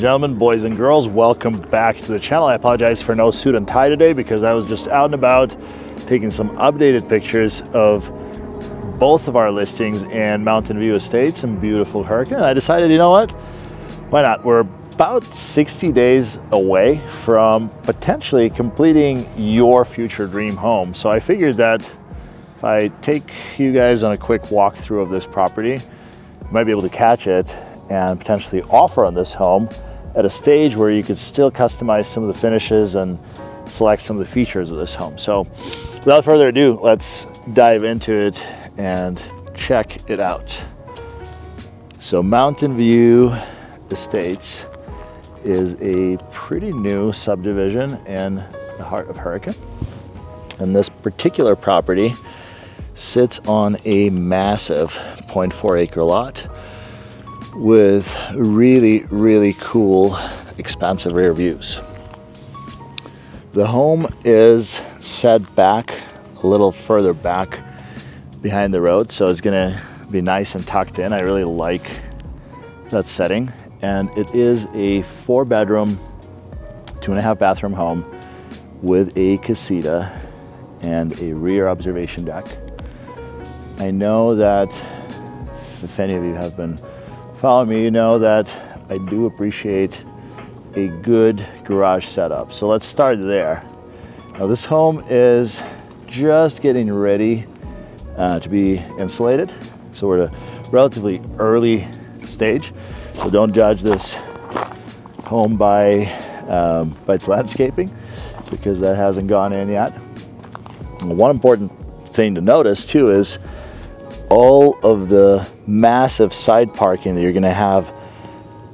and gentlemen, boys and girls, welcome back to the channel. I apologize for no suit and tie today because I was just out and about taking some updated pictures of both of our listings in Mountain View Estates in beautiful Hurricane. I decided, you know what? Why not? We're about 60 days away from potentially completing your future dream home. So I figured that if I take you guys on a quick walkthrough of this property, you might be able to catch it and potentially offer on this home at a stage where you could still customize some of the finishes and select some of the features of this home. So without further ado, let's dive into it and check it out. So Mountain View Estates is a pretty new subdivision in the heart of Hurricane. And this particular property sits on a massive 0.4 acre lot with really, really cool, expansive rear views. The home is set back a little further back behind the road, so it's gonna be nice and tucked in. I really like that setting. And it is a four bedroom, two and a half bathroom home with a casita and a rear observation deck. I know that if any of you have been follow me, you know that I do appreciate a good garage setup. So let's start there. Now this home is just getting ready uh, to be insulated. So we're at a relatively early stage. So don't judge this home by, um, by its landscaping because that hasn't gone in yet. one important thing to notice too is all of the massive side parking that you're going to have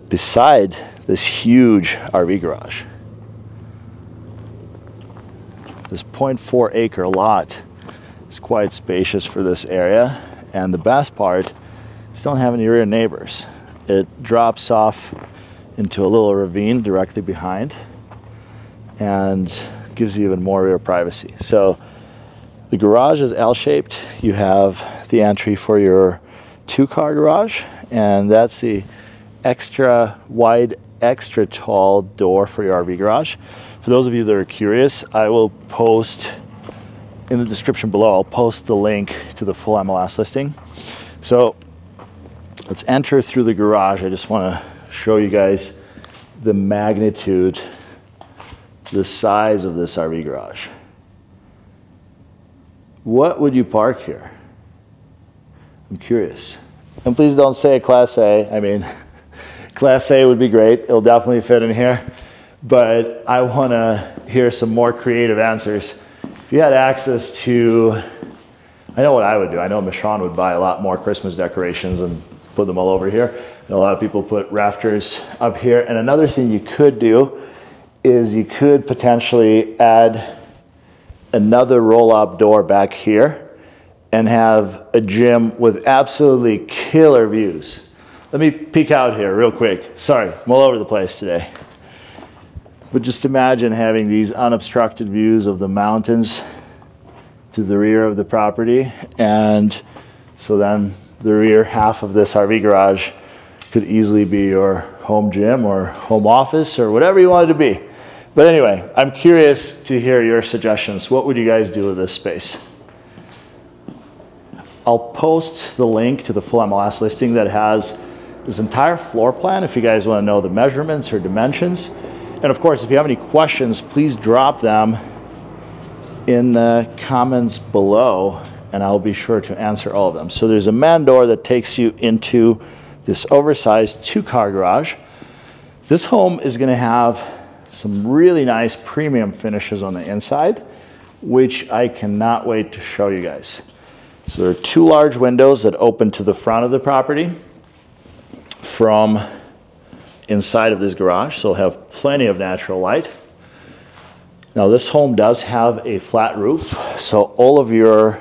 beside this huge RV garage. This 0.4 acre lot is quite spacious for this area and the best part is don't have any rear neighbors. It drops off into a little ravine directly behind and gives you even more rear privacy. So the garage is L-shaped. You have the entry for your two car garage and that's the extra wide extra tall door for your RV garage. For those of you that are curious, I will post in the description below, I'll post the link to the full MLS listing. So let's enter through the garage. I just want to show you guys the magnitude, the size of this RV garage. What would you park here? I'm curious. And please don't say Class A. I mean, Class A would be great. It'll definitely fit in here. But I want to hear some more creative answers. If you had access to, I know what I would do. I know Michon would buy a lot more Christmas decorations and put them all over here. a lot of people put rafters up here. And another thing you could do is you could potentially add another roll-up door back here and have a gym with absolutely killer views. Let me peek out here real quick. Sorry, I'm all over the place today. But just imagine having these unobstructed views of the mountains to the rear of the property. And so then the rear half of this RV garage could easily be your home gym or home office or whatever you want it to be. But anyway, I'm curious to hear your suggestions. What would you guys do with this space? I'll post the link to the full MLS listing that has this entire floor plan if you guys want to know the measurements or dimensions. And of course, if you have any questions, please drop them in the comments below and I'll be sure to answer all of them. So there's a man door that takes you into this oversized two car garage. This home is going to have some really nice premium finishes on the inside, which I cannot wait to show you guys. So there are two large windows that open to the front of the property from inside of this garage, so have plenty of natural light. Now this home does have a flat roof, so all of your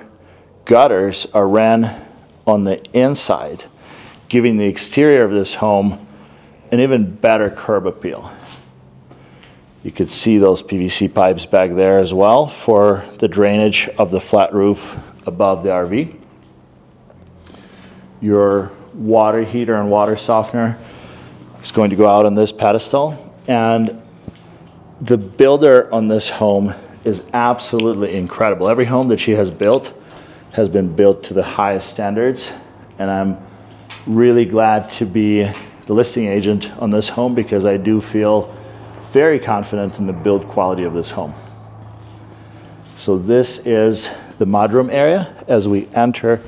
gutters are ran on the inside, giving the exterior of this home an even better curb appeal. You could see those PVC pipes back there as well for the drainage of the flat roof above the RV. Your water heater and water softener is going to go out on this pedestal. And the builder on this home is absolutely incredible. Every home that she has built has been built to the highest standards. And I'm really glad to be the listing agent on this home because I do feel very confident in the build quality of this home. So this is the mudroom area as we enter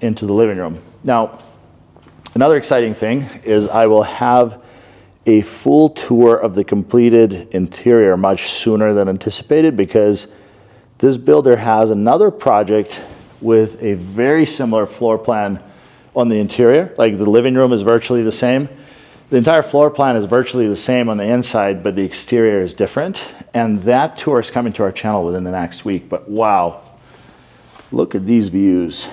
into the living room. Now, another exciting thing is I will have a full tour of the completed interior much sooner than anticipated because this builder has another project with a very similar floor plan on the interior. Like the living room is virtually the same. The entire floor plan is virtually the same on the inside, but the exterior is different. And that tour is coming to our channel within the next week. But wow, look at these views.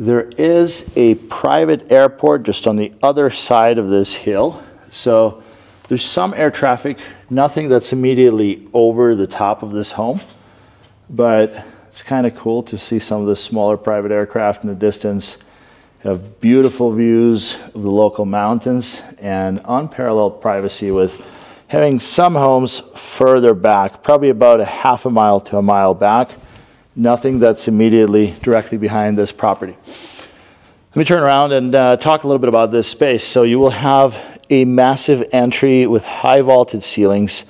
There is a private airport just on the other side of this hill. So there's some air traffic, nothing that's immediately over the top of this home, but it's kind of cool to see some of the smaller private aircraft in the distance. Have beautiful views of the local mountains and unparalleled privacy with having some homes further back, probably about a half a mile to a mile back nothing that's immediately directly behind this property. Let me turn around and uh, talk a little bit about this space. So you will have a massive entry with high vaulted ceilings,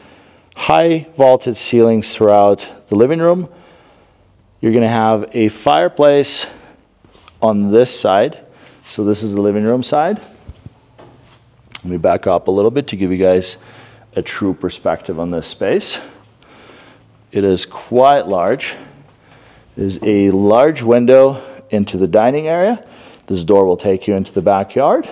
high vaulted ceilings throughout the living room. You're going to have a fireplace on this side. So this is the living room side. Let me back up a little bit to give you guys a true perspective on this space. It is quite large is a large window into the dining area. This door will take you into the backyard.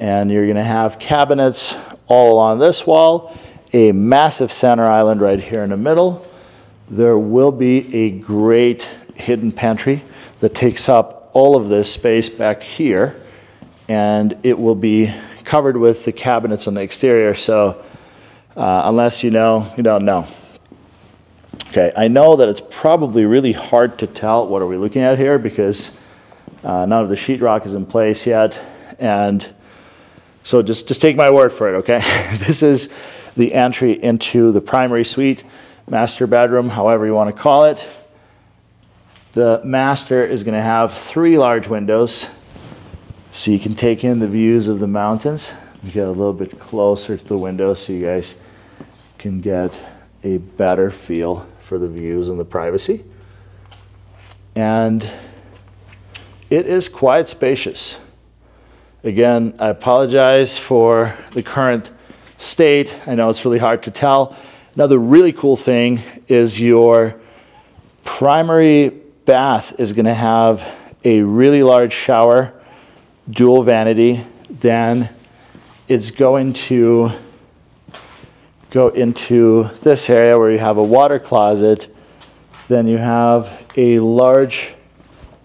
And you're going to have cabinets all along this wall, a massive center island right here in the middle. There will be a great hidden pantry that takes up all of this space back here, and it will be covered with the cabinets on the exterior. So, uh, unless you know, you don't know. Okay, I know that it's probably really hard to tell what are we looking at here because uh, none of the sheetrock is in place yet. And so just, just take my word for it, okay? this is the entry into the primary suite, master bedroom, however you want to call it. The master is going to have three large windows so you can take in the views of the mountains. Get a little bit closer to the window so you guys can get a better feel for the views and the privacy. And it is quite spacious. Again, I apologize for the current state. I know it's really hard to tell. Another really cool thing is your primary bath is going to have a really large shower, dual vanity. Then it's going to go into this area where you have a water closet, then you have a large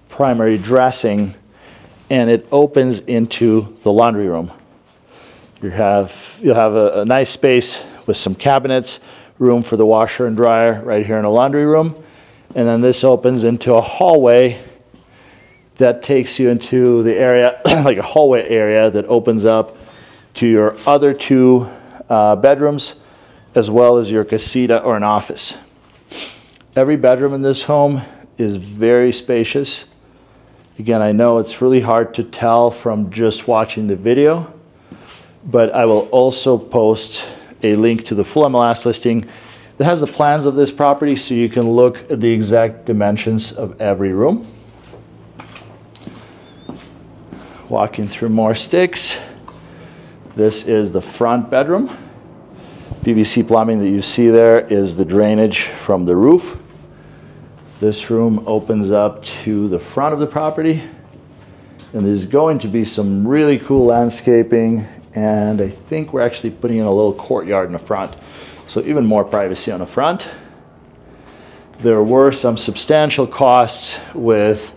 primary dressing and it opens into the laundry room. You have, you'll have a, a nice space with some cabinets, room for the washer and dryer right here in the laundry room. And then this opens into a hallway that takes you into the area, like a hallway area that opens up to your other two uh, bedrooms as well as your casita or an office. Every bedroom in this home is very spacious. Again, I know it's really hard to tell from just watching the video, but I will also post a link to the full MLS listing that has the plans of this property so you can look at the exact dimensions of every room. Walking through more sticks. This is the front bedroom. PVC plumbing that you see there is the drainage from the roof. This room opens up to the front of the property and there's going to be some really cool landscaping and I think we're actually putting in a little courtyard in the front. So even more privacy on the front. There were some substantial costs with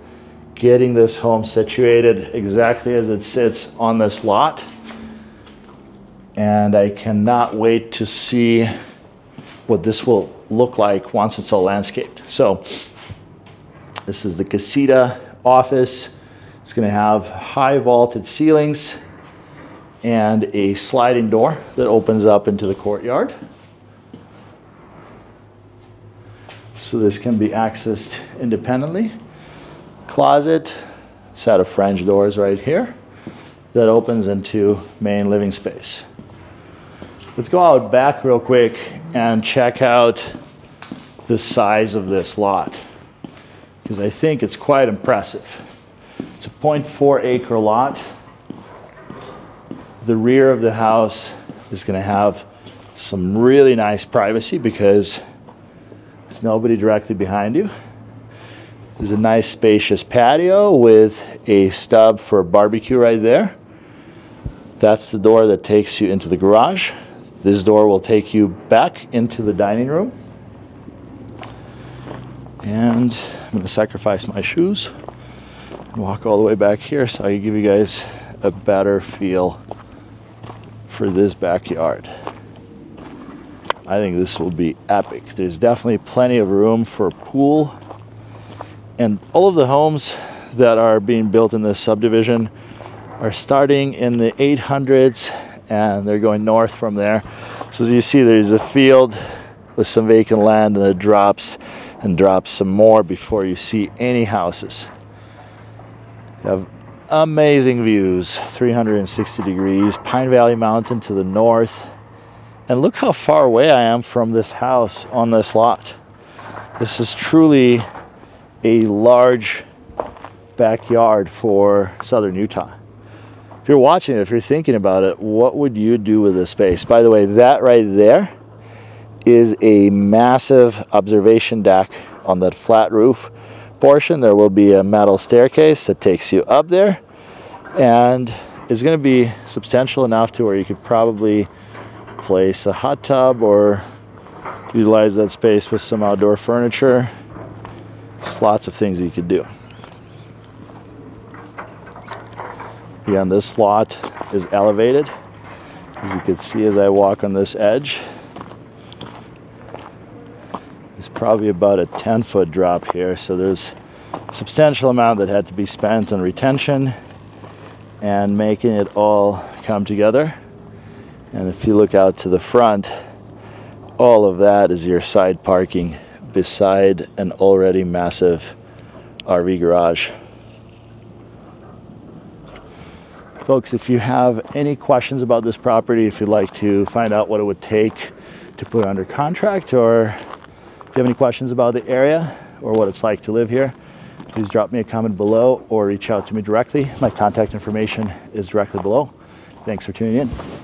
getting this home situated exactly as it sits on this lot and I cannot wait to see what this will look like once it's all landscaped. So this is the casita office. It's going to have high vaulted ceilings, and a sliding door that opens up into the courtyard. So this can be accessed independently. Closet, set of French doors right here that opens into main living space. Let's go out back real quick and check out the size of this lot because I think it's quite impressive. It's a 0.4 acre lot. The rear of the house is going to have some really nice privacy because there's nobody directly behind you. There's a nice spacious patio with a stub for a barbecue right there. That's the door that takes you into the garage. This door will take you back into the dining room. And I'm going to sacrifice my shoes and walk all the way back here so I can give you guys a better feel for this backyard. I think this will be epic. There's definitely plenty of room for a pool. And all of the homes that are being built in this subdivision are starting in the 800s and they're going north from there. So as you see, there's a field with some vacant land and it drops and drops some more before you see any houses. You have amazing views, 360 degrees, Pine Valley Mountain to the north. And look how far away I am from this house on this lot. This is truly a large backyard for southern Utah. You're watching it, if you're thinking about it, what would you do with this space? By the way, that right there is a massive observation deck on that flat roof portion. There will be a metal staircase that takes you up there and is going to be substantial enough to where you could probably place a hot tub or utilize that space with some outdoor furniture. There's lots of things you could do. Beyond this lot is elevated, as you can see as I walk on this edge. It's probably about a 10 foot drop here, so there's a substantial amount that had to be spent on retention and making it all come together. And if you look out to the front, all of that is your side parking beside an already massive RV garage. Folks, if you have any questions about this property, if you'd like to find out what it would take to put under contract, or if you have any questions about the area or what it's like to live here, please drop me a comment below or reach out to me directly. My contact information is directly below. Thanks for tuning in.